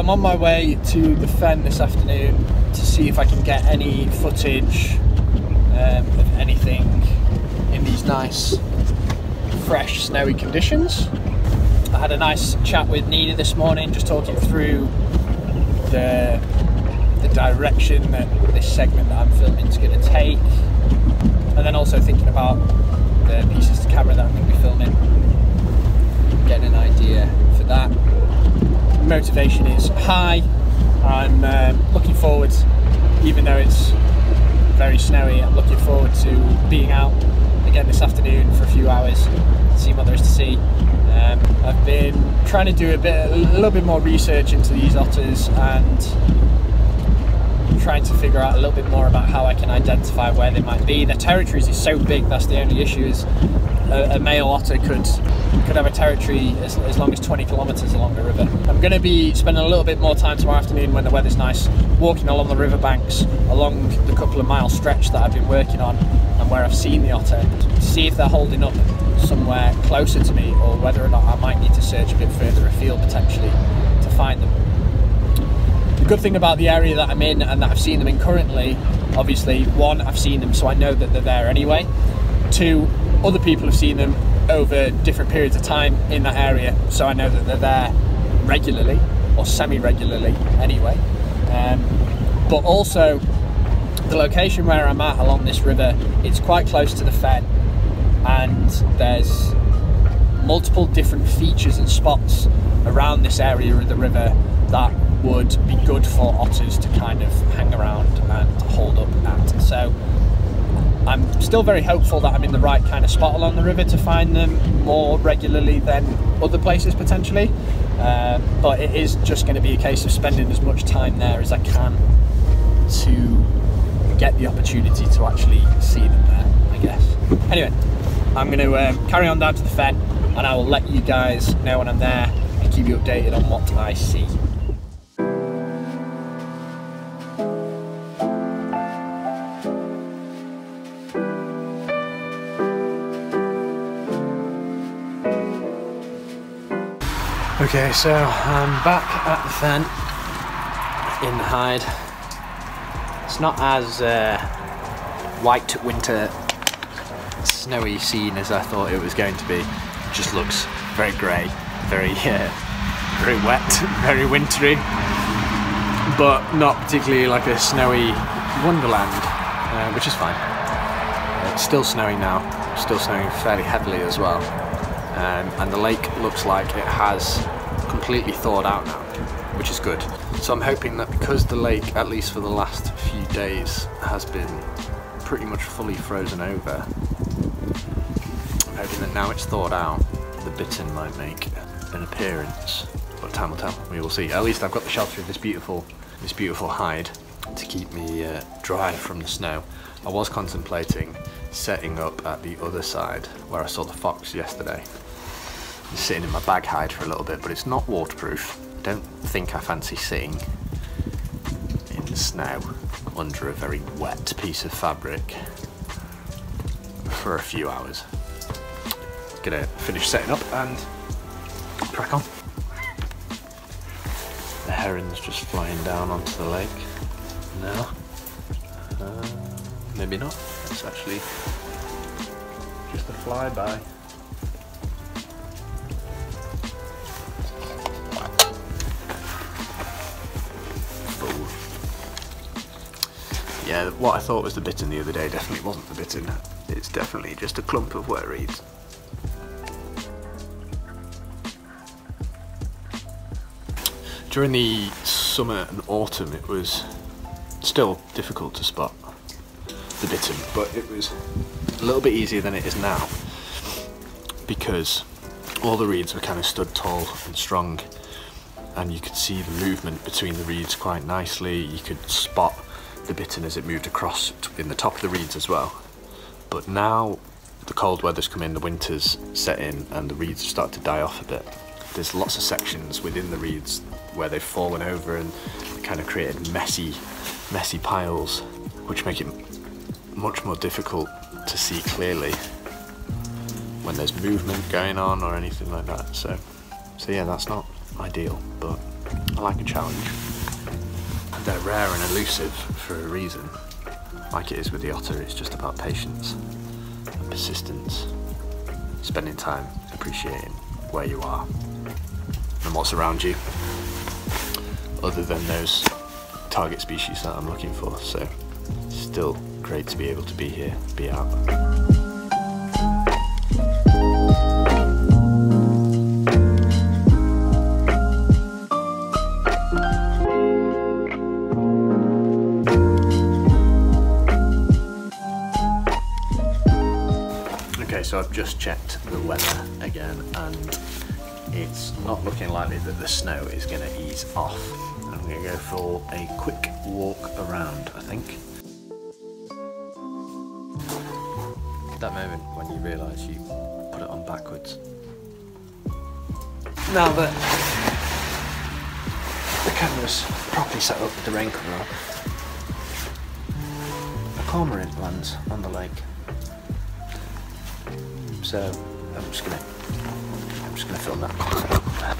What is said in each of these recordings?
I'm on my way to the fen this afternoon to see if I can get any footage um, of anything in these nice, fresh, snowy conditions. I had a nice chat with Nina this morning, just talking through the the direction that this segment that I'm filming is going to take, and then also thinking about the pieces of camera that I'm going to be filming, getting an idea for that. Motivation is high. I'm um, looking forward, even though it's very snowy. I'm looking forward to being out again this afternoon for a few hours, see what there is to see. Um, I've been trying to do a bit, a little bit more research into these otters and trying to figure out a little bit more about how I can identify where they might be. Their territories is so big. That's the only issue. Is a, a male otter could could have a territory as, as long as 20 kilometres along the river. I'm going to be spending a little bit more time tomorrow afternoon when the weather's nice, walking along the riverbanks, along the couple of mile stretch that I've been working on, and where I've seen the otter, to see if they're holding up somewhere closer to me, or whether or not I might need to search a bit further afield potentially good thing about the area that I'm in and that I've seen them in currently, obviously, one, I've seen them so I know that they're there anyway. Two, other people have seen them over different periods of time in that area, so I know that they're there regularly or semi regularly anyway. Um, but also, the location where I'm at along this river, it's quite close to the fen, and there's multiple different features and spots around this area of the river that would be good for otters to kind of hang around and hold up at. So I'm still very hopeful that I'm in the right kind of spot along the river to find them more regularly than other places potentially. Uh, but it is just going to be a case of spending as much time there as I can to get the opportunity to actually see them there, I guess. Anyway, I'm going to um, carry on down to the fen and I will let you guys know when I'm there and keep you updated on what I see. Okay, so I'm back at the fen in the hide. It's not as uh, white winter snowy scene as I thought it was going to be. It just looks very grey, very uh, very wet, very wintry, but not particularly like a snowy wonderland, uh, which is fine. It's still snowing now, still snowing fairly heavily as well. Um, and the lake looks like it has completely thawed out now, which is good. So I'm hoping that because the lake, at least for the last few days, has been pretty much fully frozen over, I'm hoping that now it's thawed out, the bittern might make an appearance. But time will tell, we will see. At least I've got the shelter of this beautiful, this beautiful hide to keep me uh, dry from the snow. I was contemplating setting up at the other side where I saw the fox yesterday sitting in my bag hide for a little bit, but it's not waterproof. I don't think I fancy sitting in the snow under a very wet piece of fabric for a few hours. Gonna finish setting up and crack on. The heron's just flying down onto the lake now. Uh, maybe not. It's actually just a flyby. yeah, what I thought was the bittern the other day definitely wasn't the bittern. It's definitely just a clump of wet reeds. During the summer and autumn it was still difficult to spot the bittern, but it was a little bit easier than it is now because all the reeds were kind of stood tall and strong and you could see the movement between the reeds quite nicely. You could spot the bittern as it moved across in the top of the reeds as well. But now the cold weather's come in, the winter's set in, and the reeds start to die off a bit. There's lots of sections within the reeds where they've fallen over and kind of created messy, messy piles, which make it much more difficult to see clearly when there's movement going on or anything like that. So, so yeah, that's not ideal, but I like a challenge. They're rare and elusive for a reason. Like it is with the otter, it's just about patience and persistence. Spending time appreciating where you are and what's around you, other than those target species that I'm looking for. So, still great to be able to be here, be out. Okay, so I've just checked the weather again and it's not looking likely that the snow is going to ease off. I'm going to go for a quick walk around, I think. That moment when you realise you put it on backwards. Now that the camera's properly set up with the rain cover a cormorant lands on the lake. So I'm just gonna I'm just gonna film that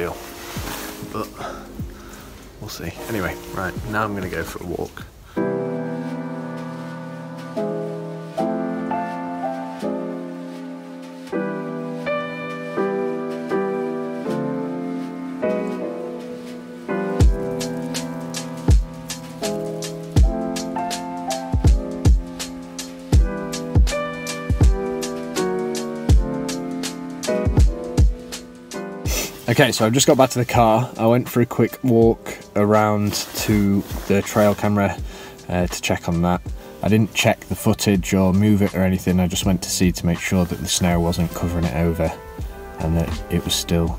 Not ideal, but we'll see. Anyway, right, now I'm going to go for a walk. Okay, so I've just got back to the car. I went for a quick walk around to the trail camera uh, to check on that. I didn't check the footage or move it or anything. I just went to see to make sure that the snow wasn't covering it over and that it was still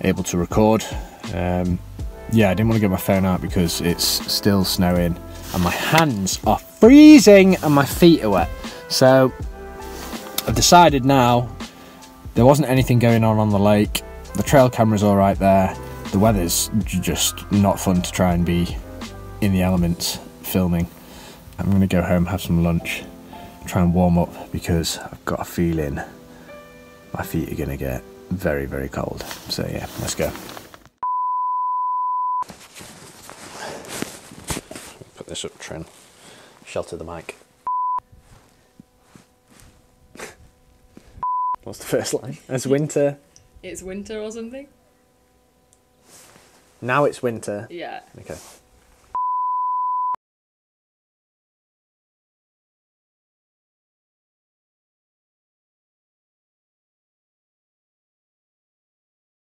able to record. Um, yeah, I didn't want to get my phone out because it's still snowing and my hands are freezing and my feet are wet. So I've decided now there wasn't anything going on on the lake. The trail camera's all right there. The weather's just not fun to try and be in the elements filming. I'm gonna go home, have some lunch, try and warm up because I've got a feeling my feet are gonna get very, very cold. So yeah, let's go. Put this up, Trin. Shelter the mic. What's the first line? As winter. It's winter or something? Now it's winter. Yeah. Okay.